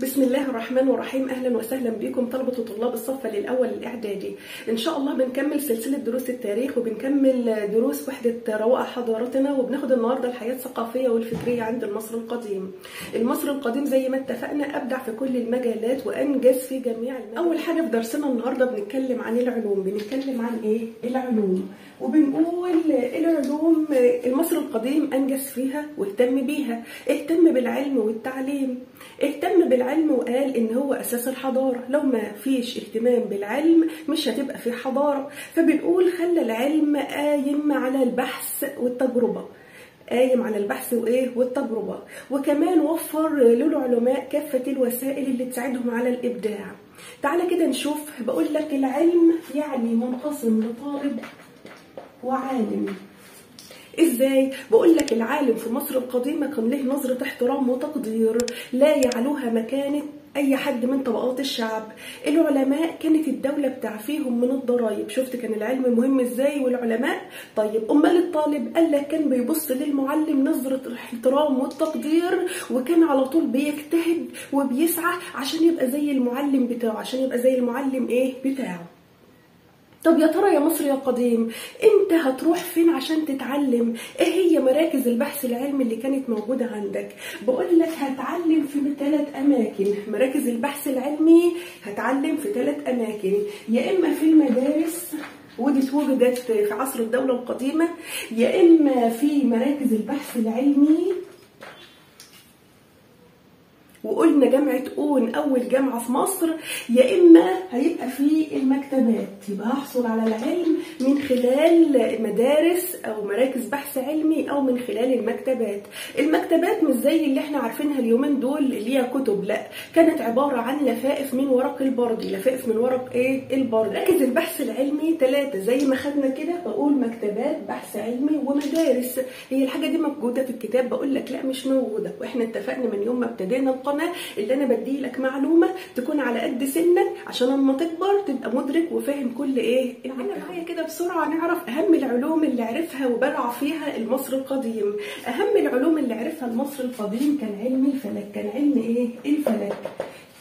بسم الله الرحمن الرحيم. أهلا وسهلا بكم طلبة وطلاب الصف الأول الإعدادي. إن شاء الله بنكمل سلسلة دروس التاريخ وبنكمل دروس وحدة روائع حضارتنا وبناخد النهارده الحياة الثقافية والفكرية عند المصري القديم. المصري القديم زي ما اتفقنا أبدع في كل المجالات وأنجز في جميع المجالات. أول حاجة في درسنا النهارده بنتكلم عن العلوم. بنتكلم عن إيه؟ العلوم. وبنقول العلوم المصري القديم أنجز فيها واهتم بيها. اهتم بالعلم والتعليم. اهتم بالعلم وقال إن هو أساس الحضارة. لو ما فيش اهتمام بالعلم مش هتبقى في حضارة. فبنقول خلى العلم قايم على البحث والتجربة. قايم على البحث وإيه؟ والتجربة. وكمان وفر للعلماء كافة الوسائل اللي تساعدهم على الإبداع. تعالى كده نشوف. بقول لك العلم يعني منقسم لطالب وعالم. إزاي؟ بقول لك العالم في مصر القديمة كان له نظرة احترام وتقدير لا يعلوها مكانه أي حد من طبقات الشعب. العلماء كانت الدولة بتعفيهم من الضرائب شفت كان العلم مهم إزاي والعلماء؟ طيب أمال الطالب قال لك كان بيبص للمعلم نظرة الاحترام والتقدير وكان على طول بيجتهد وبيسعى عشان يبقى زي المعلم بتاعه عشان يبقى زي المعلم إيه؟ بتاعه. طب يا ترى يا مصر يا قديم انت هتروح فين عشان تتعلم؟ إيه هي مراكز البحث العلمي اللي كانت موجودة عندك؟ بقول لك هتعلم في ثلاث أماكن مراكز البحث العلمي هتعلم في ثلاث أماكن يا إما في المدارس ودي اتوجدت في عصر الدولة القديمة يا إما في مراكز البحث العلمي وقلنا جامعة أون أول جامعة في مصر يا إما هيبقى في المكتبات. يبقى هحصل على العلم من خلال مدارس أو مراكز بحث علمي أو من خلال المكتبات. المكتبات مش زي اللي إحنا عارفينها اليومين دول اللي هي كتب لأ كانت عبارة عن لفائف من ورق البردي لفائف من ورق إيه؟ البرد. مراكز البحث العلمي ثلاثة زي ما خدنا كده بقول مكتبات بحث علمي ومدارس. هي الحاجة دي موجودة في الكتاب. بقول لك لأ مش موجودة. وإحنا اتفقنا من يوم ما ابتدينا القناة اللي أنا بدي لك معلومة تكون على قد سنك عشان لما تكبر تبقى مدرك وفاهم كل إيه. تعالى معايا كده بسرعة نعرف أهم العلوم اللي عرفها وبرع فيها المصري القديم. أهم العلوم اللي عرفها المصري القديم كان علم الفلك. كان علم إيه؟ الفلك.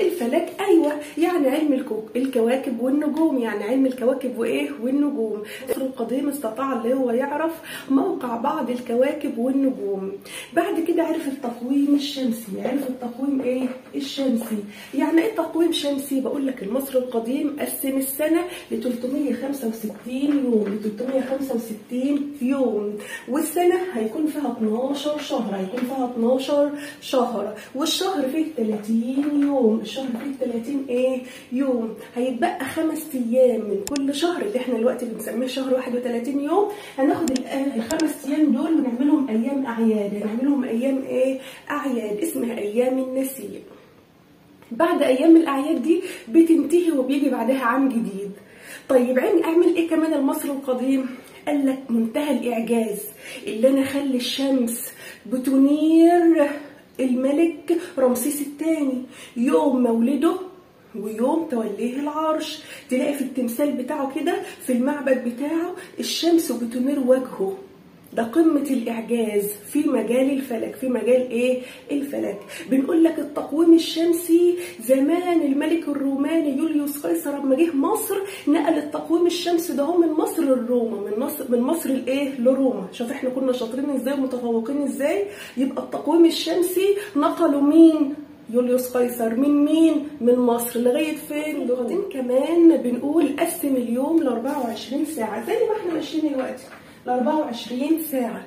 الفلك أيوه يعني علم الكواكب والنجوم يعني علم الكواكب وإيه؟ والنجوم. مصر القديم استطاع اللي هو يعرف موقع بعض الكواكب والنجوم. بعد كده عرف التقويم الشمسي. عرف التقويم إيه؟ الشمسي. يعني إيه تقويم شمسي؟ بقول لك المصري القديم قسم السنة ل 365 يوم ل 365 يوم. والسنة هيكون فيها 12 شهر هيكون فيها 12 شهر. والشهر فيه 30 يوم. الشهر فيه 30 إيه؟ يوم. هيتبقى خمس أيام من كل شهر. اللي إحنا دلوقتي بنسميه شهر 31 يوم. هناخد الخمس أيام دول ونعملهم أيام أعياد. هنعملهم أيام إيه؟ أعياد. اسمها أيام النسيء بعد أيام الأعياد دي بتنتهي وبيجي بعدها عام جديد. طيب أعمل إيه كمان المصري القديم؟ قال لك منتهى الإعجاز اللي أنا أخلي الشمس بتنير الملك رمسيس الثاني يوم مولده ويوم توليه العرش. تلاقي في التمثال بتاعه كده في المعبد بتاعه الشمس بتنير وجهه. ده قمة الإعجاز في مجال الفلك في مجال إيه؟ الفلك بنقول لك التقويم الشمسي زمان الملك الروماني يوليوس قيصر لما جه مصر نقل التقويم الشمسي ده من مصر لروما من مصر من مصر لإيه؟ لروما شوف إحنا كنا شاطرين إزاي ومتفوقين إزاي يبقى التقويم الشمسي نقلوا مين؟ يوليوس قيصر من مين؟ من مصر لغاية فين؟ لغاية كمان بنقول قسم اليوم ل 24 ساعة زي ما إحنا ماشيين دلوقتي ل 24 ساعة.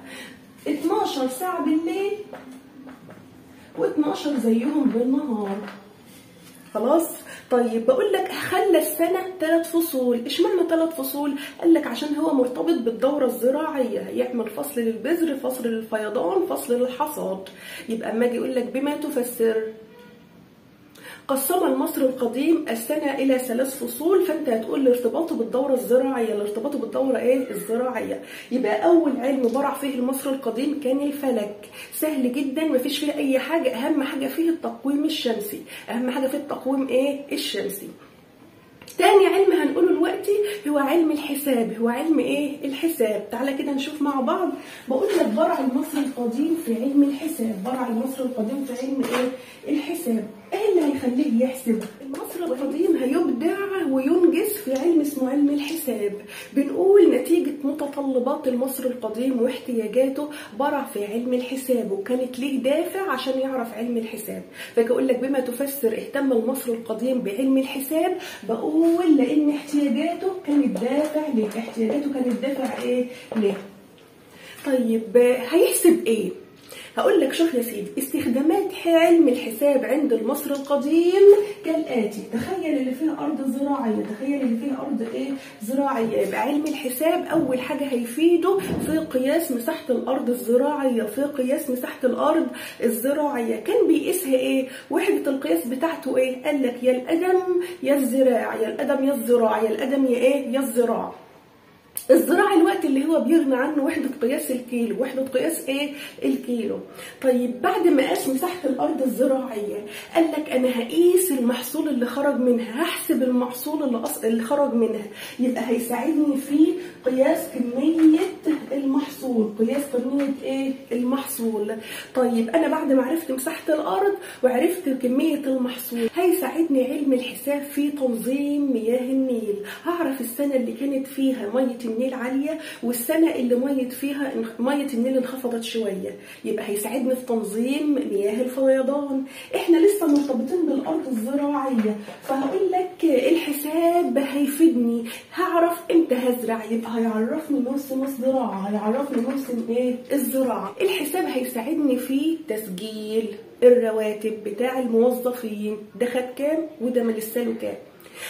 12 ساعة بالليل و12 زيهم بالنهار. خلاص؟ طيب بقول لك خلى السنة ثلاث فصول. إشمعنى ثلاث فصول؟ قال لك عشان هو مرتبط بالدورة الزراعية. يعمل فصل للبذر فصل للفيضان فصل للحصاد. يبقى أما أجي يقول لك بما تفسر قسم المصري القديم السنة إلى ثلاث فصول فأنت هتقول لارتباطه بالدورة الزراعية. لارتباطه بالدورة إيه؟ الزراعية. يبقى أول علم برع فيه المصري القديم كان الفلك. سهل جدا مفيش فيه أي حاجة. أهم حاجة فيه التقويم الشمسي. أهم حاجة في التقويم إيه؟ الشمسي. تاني علم هنقوله دلوقتي هو علم الحساب. هو علم إيه؟ الحساب. تعالى كده نشوف مع بعض. بقول لك برع المصري القديم في علم الحساب. برع المصري القديم في علم إيه؟ الحساب. إيه اللي يحسب؟ المصري القديم هيبدع وينجز في علم اسمه علم الحساب. بنقول نتيجة متطلبات المصري القديم واحتياجاته برع في علم الحساب وكانت ليه دافع عشان يعرف علم الحساب. فاجي أقول لك بما تفسر اهتم المصري القديم بعلم الحساب بقول لأن احتياجاته كانت دافع. ليه؟ احتياجاته كانت دافع إيه؟ ليه؟ طيب هيحسب إيه؟ هقول لك شوف يا سيدي استخدامات علم الحساب عند المصري القديم. كالآتي تخيل اللي فيها أرض زراعية تخيل اللي فيها أرض إيه؟ زراعية. يبقى علم الحساب أول حاجة هيفيده في قياس مساحة الأرض الزراعية في قياس مساحة الأرض الزراعية. كان بيقيسها إيه؟ وحدة القياس بتاعته إيه؟ قال لك يا القدم يا الزراع يا القدم يا الزراع يا القدم يا إيه؟ يا الزراع. الزراعة الوقت اللي هو بيغنى عنه وحدة قياس الكيلو وحدة قياس إيه؟ الكيلو. طيب بعد ما قاس مساحة الأرض الزراعية قال لك أنا هقيس المحصول اللي خرج منها هحسب المحصول اللي. اللي خرج منها. يبقى هيساعدني في قياس كمية المحصول قياس كمية إيه؟ المحصول. طيب أنا بعد ما عرفت مساحة الأرض وعرفت كمية المحصول هيساعدني علم الحساب في تنظيم مياه النيل. هعرف السنة اللي كانت فيها مية النيل عالية والسنة اللي ميه فيها مية النيل انخفضت شوية. يبقى هيساعدني في تنظيم مياه الفيضان. إحنا لسه مرتبطين بالأرض الزراعية. فهقول لك الحساب هيفيدني. هعرف إمتى هزرع؟ يبقى هيعرفني موسم الزراعة هيعرفني موسم إيه؟ الزراعة. الحساب هيساعدني في تسجيل الرواتب بتاع الموظفين. ده خد كام؟ وده ما لسه كام؟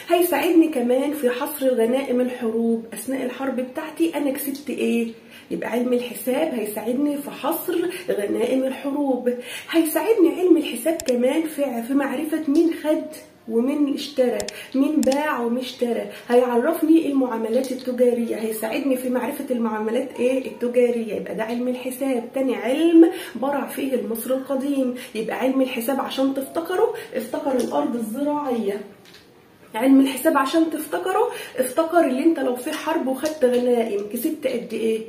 هيساعدني كمان في حصر غنائم الحروب. أثناء الحرب بتاعتي أنا كسبت إيه؟ يبقى علم الحساب هيساعدني في حصر غنائم الحروب. هيساعدني علم الحساب كمان في في معرفة مين خد ومين اشترى مين باع ومين اشترى. هيعرفني المعاملات التجارية. هيساعدني في معرفة المعاملات إيه؟ التجارية. يبقى ده علم الحساب. تاني علم برع فيه المصري القديم. يبقى علم الحساب عشان تفتكروا افتكر الأرض الزراعية. علم الحساب عشان تفتكره افتكر اللي انت لو في حرب وخدت غنائم كسبت قد إيه؟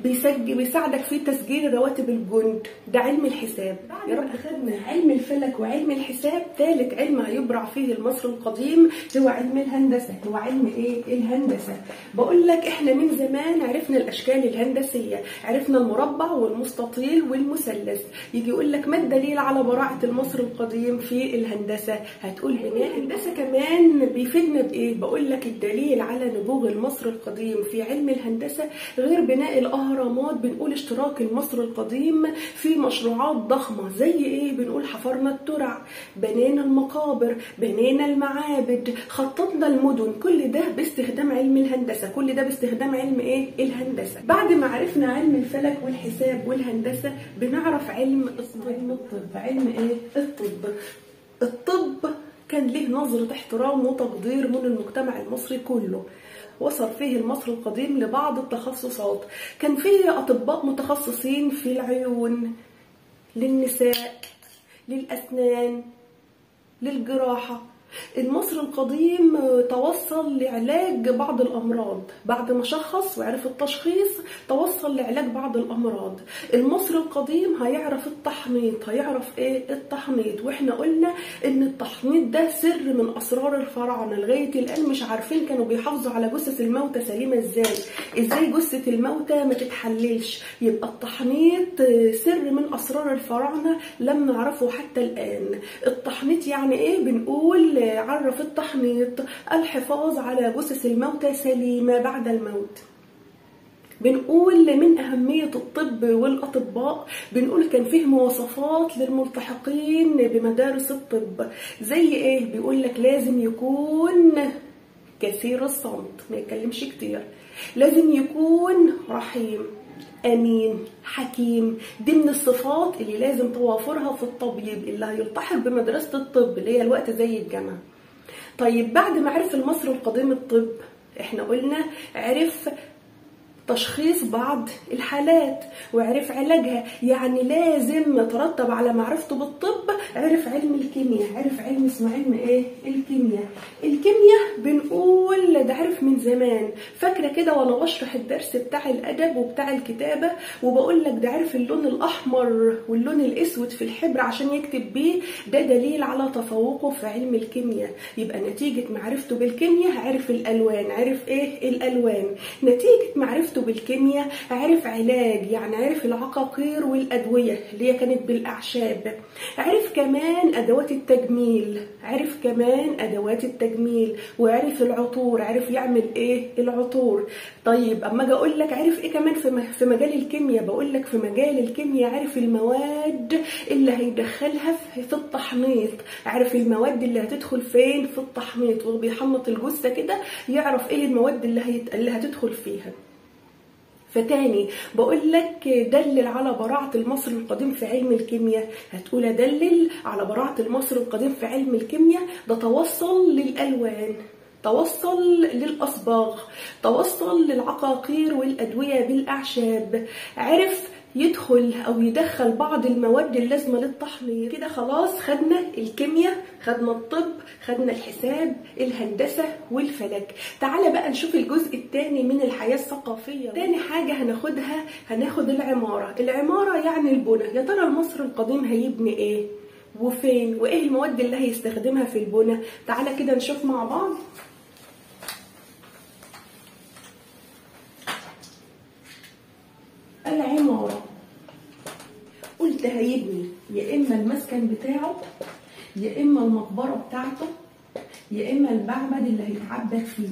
بيسجل بيساعدك في تسجيل رواتب الجند. ده علم الحساب. يا رب. خدنا علم الفلك وعلم الحساب ثالث علم هيبرع فيه المصري القديم هو علم الهندسة. هو علم إيه؟ الهندسة. بقول لك إحنا من زمان عرفنا الأشكال الهندسية. عرفنا المربع والمستطيل والمثلث. يجي يقول لك ما الدليل على براعه المصري القديم في الهندسة؟ هتقول بناء الهندسه كمان بيفيدنا بإيه؟ بقول لك الدليل على نبوغ المصري القديم في علم الهندسة غير بناء الأهرامات بنقول اشتراك المصري القديم في مشروعات ضخمة. زي إيه؟ بنقول حفرنا الترع بنينا المقابر بنينا المعابد خططنا المدن. كل ده باستخدام علم الهندسة. كل ده باستخدام علم إيه؟ الهندسة. بعد ما عرفنا علم الفلك والحساب والهندسة بنعرف علم علم الطب. علم إيه؟ الطب. الطب كان له نظرة احترام وتقدير من المجتمع المصري كله. وصل فيه المصري القديم لبعض التخصصات. كان فيه أطباء متخصصين في العيون للنساء للأسنان للجراحة. المصري القديم توصل لعلاج بعض الأمراض بعد ما شخص وعرف التشخيص توصل لعلاج بعض الأمراض. المصري القديم هيعرف التحنيط هيعرف إيه؟ التحنيط. وإحنا قلنا إن التحنيط ده سر من أسرار الفراعنة. لغاية الآن مش عارفين كانوا بيحافظوا على جثث الموتى سليمة إزاي؟ إزاي جثة الموتى ما تتحللش؟ يبقى التحنيط سر من أسرار الفراعنة لم نعرفه حتى الآن. التحنيط يعني إيه؟ بنقول عرف التحنيط الحفاظ على جثث الموتى سليمة بعد الموت. بنقول من أهمية الطب والأطباء بنقول كان فيه مواصفات للملتحقين بمدارس الطب. زي إيه؟ بيقول لك لازم يكون كثير الصمت ما يتكلمش كتير. لازم يكون رحيم. أمين حكيم دي من الصفات اللي لازم توافرها في الطبيب اللي هيلتحق بمدرسة الطب اللي هي الوقت زي الجامعة. طيب بعد ما عرف المصري القديم الطب إحنا قلنا عرف تشخيص بعض الحالات وعرف علاجها. يعني لازم ترتب على معرفته بالطب عرف علم الكيمياء. عرف علم اسمه علم إيه؟ الكيمياء. الكيمياء بنقول ده عرف من زمان. فاكرة كده وأنا بشرح الدرس بتاع الأدب وبتاع الكتابة؟ وبقول لك ده عرف اللون الأحمر واللون الأسود في الحبر عشان يكتب بيه. ده دليل على تفوقه في علم الكيمياء. يبقى نتيجة معرفته بالكيمياء عرف الألوان. عرف إيه؟ الألوان. نتيجة معرفته بالكيمياء عرف علاج يعني عرف العقاقير والأدوية اللي هي كانت بالأعشاب. عرف كمان أدوات التجميل عرف كمان أدوات التجميل وعرف العطور عرف يعمل إيه؟ العطور. طيب أما أجي أقول لك عرف إيه كمان في مجال الكيمياء؟ بقول لك في مجال الكيمياء عرف المواد اللي هيدخلها في التحنيط. عرف المواد اللي هتدخل فين في التحنيط؟ وهو بيحنط الجثة كده يعرف إيه المواد اللي. اللي هتدخل فيها. فتاني بقول لك دلل على براعة المصري القديم في علم الكيمياء. هتقول أدلل على براعة المصري القديم في علم الكيمياء؟ ده توصل للألوان توصل للأصباغ توصل للعقاقير والأدوية بالأعشاب. عرف يدخل أو يدخل بعض المواد اللازمة للتحنيط كده خلاص خدنا الكيمياء خدنا الطب خدنا الحساب الهندسة والفلك. تعالى بقى نشوف الجزء الثاني من الحياة الثقافية. تاني حاجة هناخدها هناخد العمارة. العمارة يعني البنى. يا ترى المصري القديم هيبني إيه؟ وفين؟ وإيه المواد اللي هيستخدمها في البنى؟ تعالى كده نشوف مع بعض العمارة قلت هيبني يا إما المسكن بتاعه يا إما المقبرة بتاعته يا إما المعبد اللي هيتعبد فيه.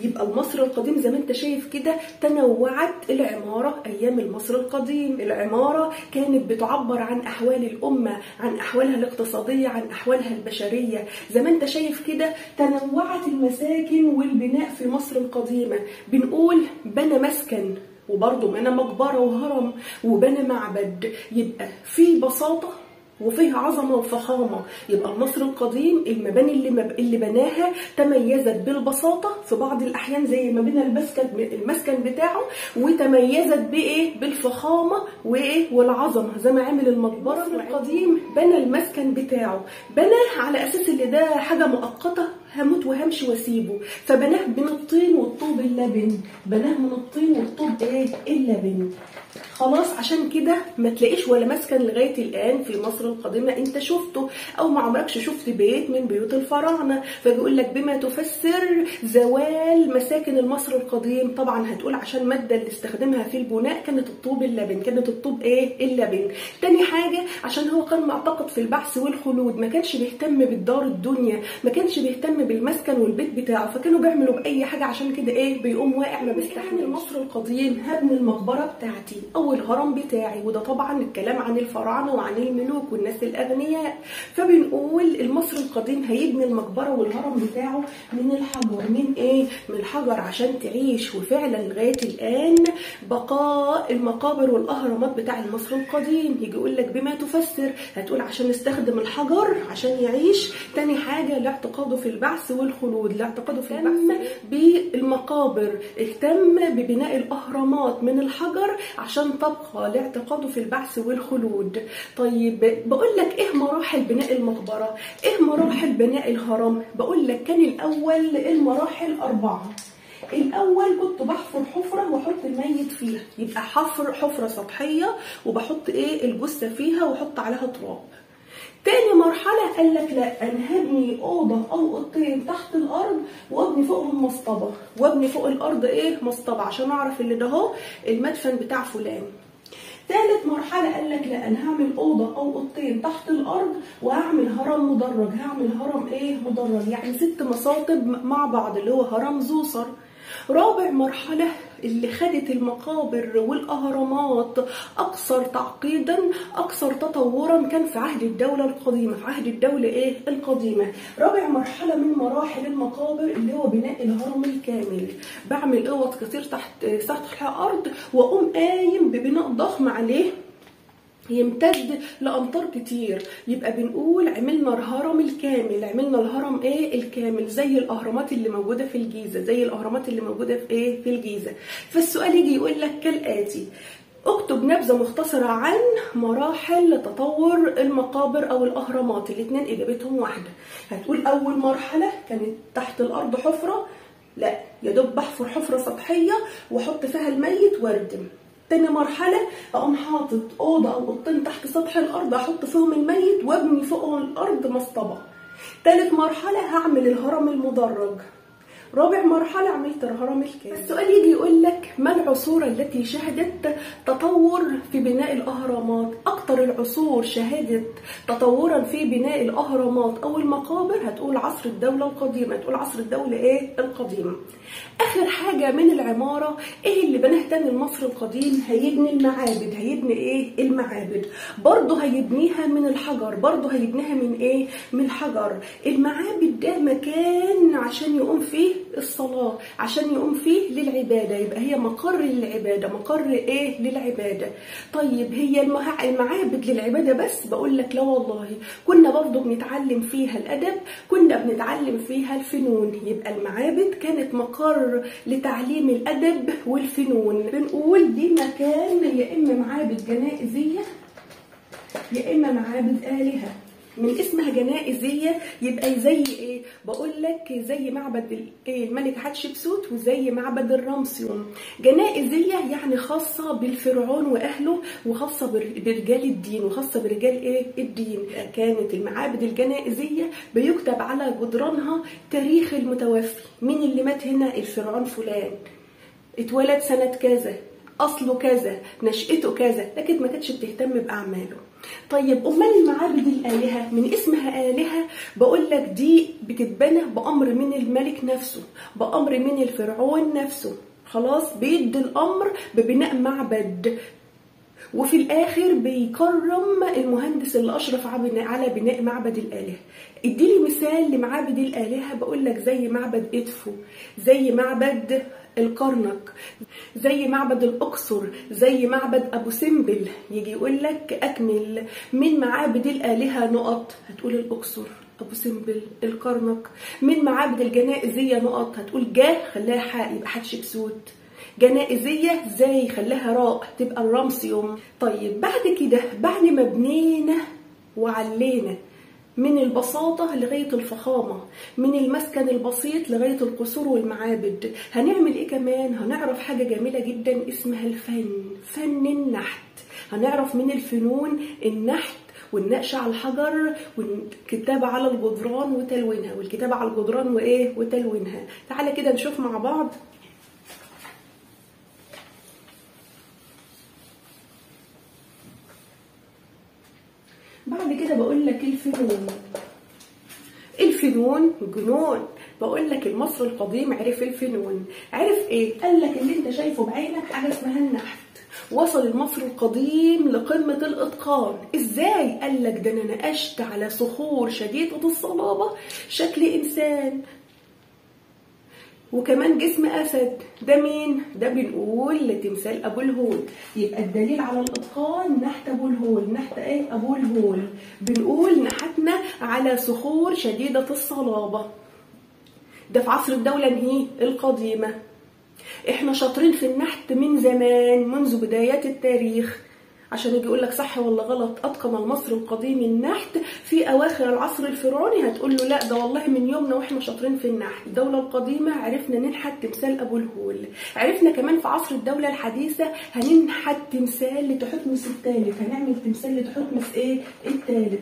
يبقى المصري القديم زي ما أنت شايف كده تنوعت. العمارة أيام المصري القديم العمارة كانت بتعبر عن أحوال الأمة عن أحوالها الاقتصادية عن أحوالها البشرية. زي ما أنت شايف كده تنوعت المساكن والبناء في مصر القديمة. بنقول بنى مسكن. وبرضه بنى مقبرة وهرم وبنى معبد. يبقى في بساطة وفيها عظمة وفخامة. يبقى المصري القديم المباني اللي, مب... اللي بناها تميزت بالبساطة في بعض الأحيان زي ما بنى المسكن المسكن بتاعه وتميزت بإيه؟ بالفخامة وإيه؟ والعظمة. زي ما عمل المقبرة القديم بنى المسكن بتاعه. بنى على أساس إن ده حاجة مؤقتة هموت وهمشي واسيبه. فبناه من الطين والطوب اللبن. بناه من الطين والطوب إيه؟ اللبن. خلاص عشان كده ما تلاقيش ولا مسكن لغاية الآن في مصر القديمة أنت شفته أو ما عمركش شفت بيت من بيوت الفراعنة. فبيقول لك بما تفسر زوال مساكن المصري القديم طبعا هتقول عشان الماده اللي استخدمها في البناء كانت الطوب اللبن. كانت الطوب إيه؟ اللبن. تاني حاجة عشان هو كان معتقد في البعث والخلود ما كانش بيهتم بالدار الدنيا ما كانش بيهتم بالمسكن والبيت بتاعه. فكانوا بيعملوا بأي حاجة عشان كده إيه؟ بيقوم واقع ما بيستحمل المصري القديم. هبني المقبرة بتاعتي أو الهرم بتاعي. وده طبعا الكلام عن الفراعنة وعن الملوك والناس الأغنياء. فبنقول المصري القديم هيبني المقبرة والهرم بتاعه من الحجر. من إيه؟ من الحجر عشان تعيش. وفعلا لغاية الآن بقاء المقابر والأهرامات بتاع المصري القديم. يجي يقول لك بما تفسر هتقول عشان استخدم الحجر عشان يعيش. تاني حاجة لاعتقاده في البعث والخلود. لاعتقاده في البعث بالمقابر. اهتم ببناء الأهرامات من الحجر عشان تبقى لاعتقاده في البعث والخلود. طيب بقول لك إيه مراحل بناء المقبرة؟ إيه مراحل بناء الهرم؟ بقول لك كان الأول المراحل أربعة. الأول كنت بحفر حفرة وأحط الميت فيها. يبقى حفر حفرة سطحية وبحط إيه؟ الجثة فيها وأحط عليها تراب. تاني مرحلة قال لك لا أنا هبني أوضة أو أوضتين تحت الأرض وأبني فوقهم مصطبة. وأبني فوق الأرض إيه؟ مصطبة. عشان أعرف اللي ده هو المدفن بتاع فلان. تالت مرحلة قال لك لا أنا هعمل أوضة أو أوضتين تحت الأرض وهعمل هرم مدرج. هعمل هرم إيه؟ مدرج. يعني ست مصاطب مع بعض اللي هو هرم زوسر. رابع مرحلة اللي خدت المقابر والأهرامات. أكثر تعقيدا أكثر تطورا كان في عهد الدولة القديمة. في عهد الدولة إيه؟ القديمة. رابع مرحلة من مراحل المقابر اللي هو بناء الهرم الكامل. بعمل أوض كتير تحت سطح الأرض وأقوم قايم ببناء ضخم عليه. يمتد لأمتار كتير. يبقى بنقول عملنا الهرم الكامل. عملنا الهرم إيه؟ الكامل. زي الأهرامات اللي موجودة في الجيزة. زي الأهرامات اللي موجودة في إيه؟ في الجيزة. فالسؤال يجي يقول لك كالآتي. اكتب نبذة مختصرة عن مراحل تطور المقابر أو الأهرامات. الاتنين إجابتهم واحدة. هتقول أول مرحلة كانت تحت الأرض حفرة. لا يا دوب بحفر حفرة سطحية وأحط فيها الميت وأردم. تاني مرحلة أقوم حاطط أوضة أو أوضتين تحت سطح الأرض أحط فيهم الميت وأبني فوقهم الأرض مصطبة تالت مرحلة هعمل الهرم المدرج. رابع مرحلة عملت الهرم الكامل السؤال يجي يقول لك ما العصور التي شهدت تطور في بناء الأهرامات؟ أكتر العصور شهدت تطورا في بناء الأهرامات. أو المقابر هتقول عصر الدولة القديمة هتقول عصر الدولة إيه؟ القديمة آخر حاجة من العمارة إيه اللي بناه تاني المصري القديم؟ هيبني المعابد. هيبني إيه؟ المعابد. برضه هيبنيها من الحجر. برضه هيبنيها من إيه؟ من الحجر. المعابد ده مكان عشان يقوم فيه الصلاة عشان يقوم فيه للعبادة. يبقى هي مقر للعبادة. مقر إيه؟ للعبادة. طيب هي المعابد للعبادة بس؟ بقول لك لا والله. كنا برضو بنتعلم فيها الأدب كنا بنتعلم فيها الفنون. يبقى المعابد كانت مقر لتعليم الأدب والفنون. بنقول دي مكان يا إما معابد جنائزية يا إما معابد آلهة. من اسمها جنائزيه يبقى زي إيه؟ بقول لك زي معبد إيه؟ الملك حتشبسوت وزي معبد الرمسيون. جنائزيه يعني خاصة بالفرعون وأهله وخاصة بر- برجال الدين وخاصة برجال إيه؟ الدين. كانت المعابد الجنائزيه بيكتب على جدرانها تاريخ المتوفي. مين اللي مات هنا؟ الفرعون فلان. اتولد سنة كذا أصله كذا نشأته كذا. لكن ما كانتش بتهتم بأعماله. طيب أمال المعابد الآلهة من اسمها آلهة؟ بقول لك دي بتتبنى بأمر من الملك نفسه بأمر من الفرعون نفسه. خلاص بيدي الأمر ببناء معبد. وفي الآخر بيكرم المهندس اللي اشرف على بناء معبد الآلهة. اديني مثال لمعابد الآلهة. بقول لك زي معبد إدفو زي معبد الكرنك زي معبد الأقصر زي معبد أبو سمبل. يجي يقول لك أكمل. من معابد الآلهة نقط؟ هتقول الأقصر أبو سمبل الكرنك. من معابد الجنائزية نقط؟ هتقول جاه خلاها يبقى حتشبسوت جنائزية زي خلاها راء تبقى الرمسيوم طيب بعد كده بعد ما بنينا وعلينا من البساطة لغاية الفخامة من المسكن البسيط لغاية القصور والمعابد هنعمل إيه كمان؟ هنعرف حاجة جميلة جدا اسمها الفن فن النحت. هنعرف من الفنون النحت والنقش على الحجر والكتابة على الجدران وتلوينها والكتابة على الجدران وإيه؟ وتلوينها. تعالى كده نشوف مع بعض بعد بقول لك الفنون؟ الفنون؟ جنون. بقول لك المصري القديم عرف الفنون. عرف إيه؟ قال لك اللي أنت شايفه بعينك حاجة اسمها النحت. وصل المصري القديم لقمة الإتقان. إزاي؟ قال لك ده أنا نقشت على صخور شديدة الصلابة. شكل إنسان وكمان جسم أسد. ده مين؟ ده بنقول لتمثال أبو الهول. يبقى الدليل على الإتقان نحت أبو الهول. نحت إيه؟ أبو الهول. بنقول نحتنا على صخور شديدة الصلابة. ده في عصر الدولة هي القديمة. إحنا شاطرين في النحت من زمان منذ بدايات التاريخ. عشان يجي يقول لك صح ولا غلط. أتقن المصري القديم النحت في أواخر العصر الفرعوني. هتقول له لا ده والله من يومنا وإحنا شاطرين في النحت. الدولة القديمة عرفنا ننحت تمثال أبو الهول. عرفنا كمان في عصر الدولة الحديثة هننحت تمثال لتحتمس الثالث هنعمل تمثال لتحتمس إيه؟ الثالث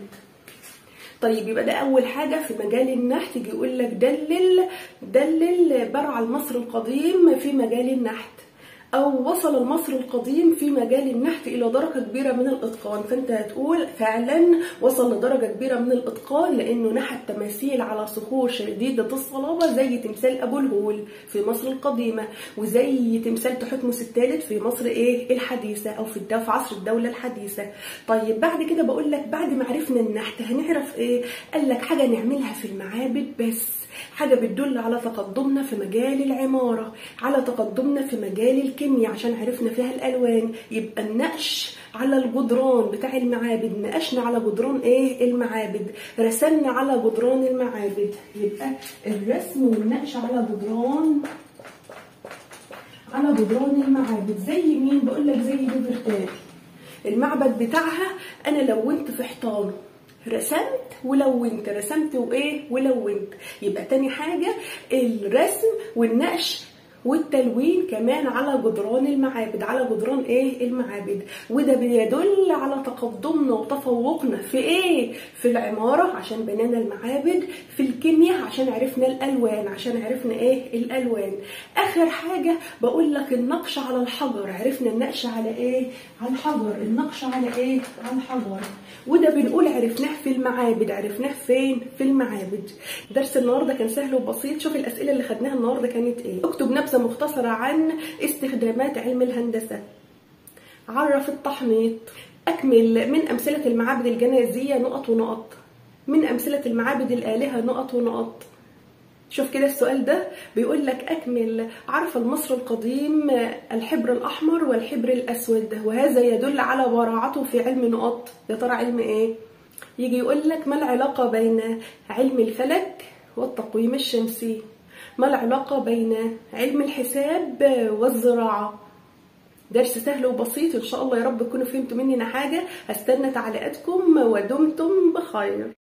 طيب يبقى ده أول حاجة في مجال النحت. يجي يقول لك دلل دلل برع المصري القديم في مجال النحت. أو وصل المصري القديم في مجال النحت إلى درجة كبيرة من الإتقان. فأنت هتقول فعلا وصل لدرجة كبيرة من الإتقان لأنه نحت تماثيل على صخور شديدة الصلابة زي تمثال أبو الهول في مصر القديمة وزي تمثال تحتمس الثالث في مصر إيه؟ الحديثة أو في عصر الدولة الحديثة. طيب بعد كده بقول لك بعد ما عرفنا النحت هنعرف إيه؟ قال لك حاجة نعملها في المعابد بس. حاجة بتدل على تقدمنا في مجال العمارة على تقدمنا في مجال الكيمياء عشان عرفنا فيها الألوان. يبقى النقش على الجدران بتاع المعابد نقشنا على جدران إيه؟ المعابد. رسمنا على جدران المعابد. يبقى الرسم والنقش على جدران على جدران المعابد. زي مين؟ بقول لك زي نفرتاري المعبد بتاعها أنا لونت في حيطانه. رسمت ولونت. رسمت وإيه؟ ولونت. يبقى تاني حاجة الرسم والنقش والتلوين كمان على جدران المعابد على جدران إيه؟ المعابد. وده بيدل على تقدمنا وتفوقنا في إيه؟ في العمارة عشان بنينا المعابد في الكيمياء عشان عرفنا الألوان عشان عرفنا إيه؟ الألوان. آخر حاجة بقول لك النقش على الحجر عرفنا النقش على إيه؟ على الحجر. النقش على إيه؟ على الحجر. وده بنقول عرفناه في المعابد عرفناه فين؟ في المعابد. درس النهارده كان سهل وبسيط. شوف الأسئلة اللي خدناها النهارده كانت إيه. اكتب نبذه مختصرة عن استخدامات علم الهندسة. عرف التحنيط. أكمل. من أمثلة المعابد الجنازية نقط ونقط. من أمثلة المعابد الآلهة نقط ونقط. شوف كده السؤال ده. بيقول لك أكمل. عرف المصري القديم الحبر الأحمر والحبر الأسود. وهذا يدل على براعته في علم نقط. يا ترى علم إيه؟ يجي يقول لك ما العلاقة بين علم الفلك والتقويم الشمسي؟ ما العلاقة بين علم الحساب والزراعة؟ درس سهل وبسيط. إن شاء الله يا رب تكونوا فهمتوا مننا حاجة. هستنى تعليقاتكم ودمتم بخير.